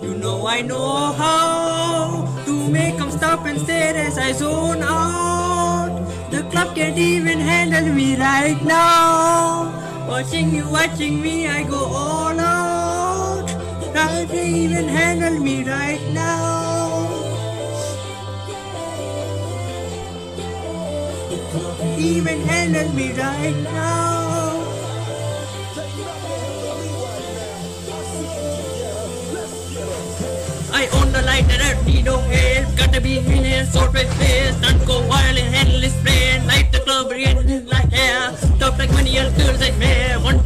You know I know how to make them stop and stare as I zone out. The club can't even handle me right now. Watching you, watching me, I go all out. Can't even handle me right now. Even handle me right now. திருமே one